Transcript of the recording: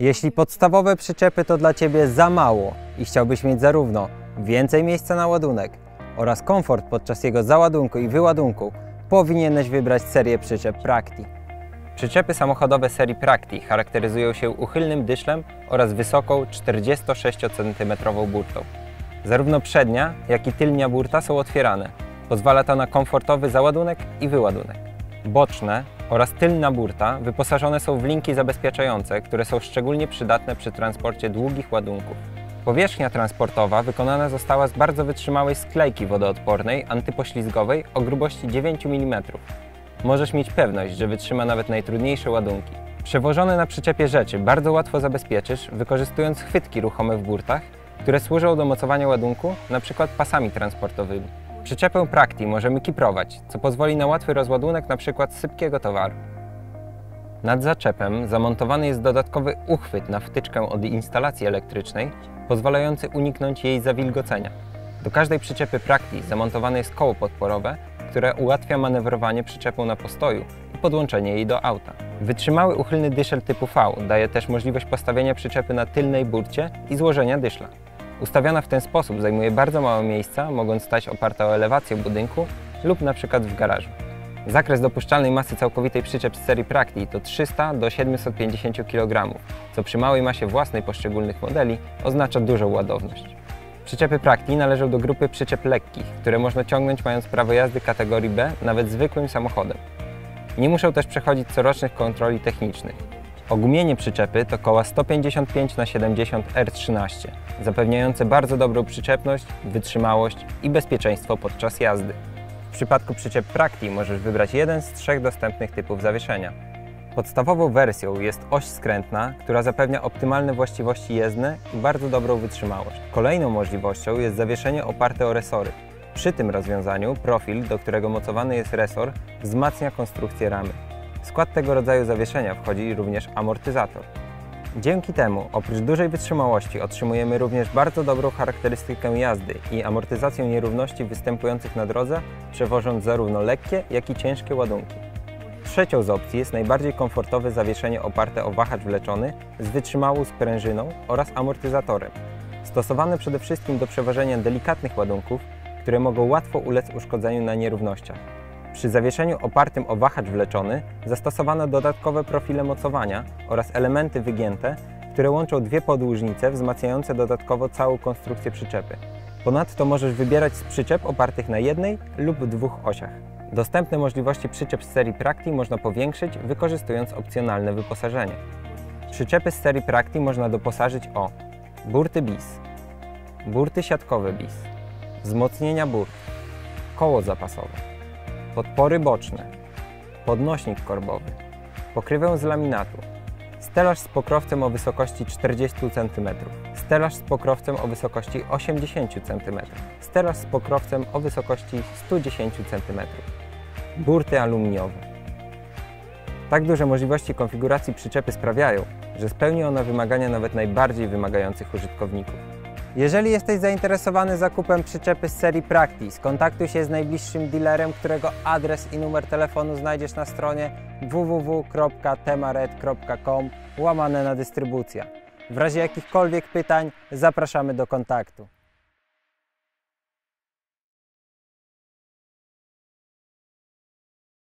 Jeśli podstawowe przyczepy to dla Ciebie za mało i chciałbyś mieć zarówno więcej miejsca na ładunek oraz komfort podczas jego załadunku i wyładunku, powinieneś wybrać serię przyczep Practi. Przyczepy samochodowe serii Practi charakteryzują się uchylnym dyszlem oraz wysoką 46 cm burtą. Zarówno przednia, jak i tylnia burta są otwierane. Pozwala to na komfortowy załadunek i wyładunek. Boczne oraz tylna burta wyposażone są w linki zabezpieczające, które są szczególnie przydatne przy transporcie długich ładunków. Powierzchnia transportowa wykonana została z bardzo wytrzymałej sklejki wodoodpornej antypoślizgowej o grubości 9 mm. Możesz mieć pewność, że wytrzyma nawet najtrudniejsze ładunki. Przewożone na przyczepie rzeczy bardzo łatwo zabezpieczysz, wykorzystując chwytki ruchome w burtach, które służą do mocowania ładunku, np. pasami transportowymi. Przyczepę Practi możemy kiprować, co pozwoli na łatwy rozładunek np. sypkiego towaru. Nad zaczepem zamontowany jest dodatkowy uchwyt na wtyczkę od instalacji elektrycznej, pozwalający uniknąć jej zawilgocenia. Do każdej przyczepy Practi zamontowane jest koło podporowe, które ułatwia manewrowanie przyczepą na postoju i podłączenie jej do auta. Wytrzymały uchylny dyszel typu V daje też możliwość postawienia przyczepy na tylnej burcie i złożenia dyszla. Ustawiona w ten sposób zajmuje bardzo mało miejsca, mogąc stać oparta o elewację budynku lub na przykład w garażu. Zakres dopuszczalnej masy całkowitej przyczep z serii Practi to 300 do 750 kg, co przy małej masie własnej poszczególnych modeli oznacza dużą ładowność. Przyczepy Practi należą do grupy przyczep lekkich, które można ciągnąć mając prawo jazdy kategorii B nawet zwykłym samochodem. Nie muszą też przechodzić corocznych kontroli technicznych. Ogumienie przyczepy to koła 155 na 70 R13, zapewniające bardzo dobrą przyczepność, wytrzymałość i bezpieczeństwo podczas jazdy. W przypadku przyczep Practi możesz wybrać jeden z trzech dostępnych typów zawieszenia. Podstawową wersją jest oś skrętna, która zapewnia optymalne właściwości jezdne i bardzo dobrą wytrzymałość. Kolejną możliwością jest zawieszenie oparte o resory. Przy tym rozwiązaniu profil, do którego mocowany jest resor, wzmacnia konstrukcję ramy. W skład tego rodzaju zawieszenia wchodzi również amortyzator. Dzięki temu, oprócz dużej wytrzymałości, otrzymujemy również bardzo dobrą charakterystykę jazdy i amortyzację nierówności występujących na drodze, przewożąc zarówno lekkie, jak i ciężkie ładunki. Trzecią z opcji jest najbardziej komfortowe zawieszenie oparte o wahacz wleczony z wytrzymałą sprężyną oraz amortyzatorem. Stosowane przede wszystkim do przewożenia delikatnych ładunków, które mogą łatwo ulec uszkodzeniu na nierównościach. Przy zawieszeniu opartym o wahacz wleczony zastosowano dodatkowe profile mocowania oraz elementy wygięte, które łączą dwie podłużnice wzmacniające dodatkowo całą konstrukcję przyczepy. Ponadto możesz wybierać z przyczep opartych na jednej lub dwóch osiach. Dostępne możliwości przyczep z serii Practi można powiększyć, wykorzystując opcjonalne wyposażenie. Przyczepy z serii Practi można doposażyć o burty BIS, burty siatkowe BIS, wzmocnienia burt, koło zapasowe, podpory boczne, podnośnik korbowy, pokrywę z laminatu, stelaż z pokrowcem o wysokości 40 cm, stelaż z pokrowcem o wysokości 80 cm, stelaż z pokrowcem o wysokości 110 cm, burty aluminiowe. Tak duże możliwości konfiguracji przyczepy sprawiają, że spełni ona wymagania nawet najbardziej wymagających użytkowników. Jeżeli jesteś zainteresowany zakupem przyczepy z serii Practi, skontaktuj się z najbliższym dealerem, którego adres i numer telefonu znajdziesz na stronie www.temaret.com łamane na dystrybucja. W razie jakichkolwiek pytań zapraszamy do kontaktu.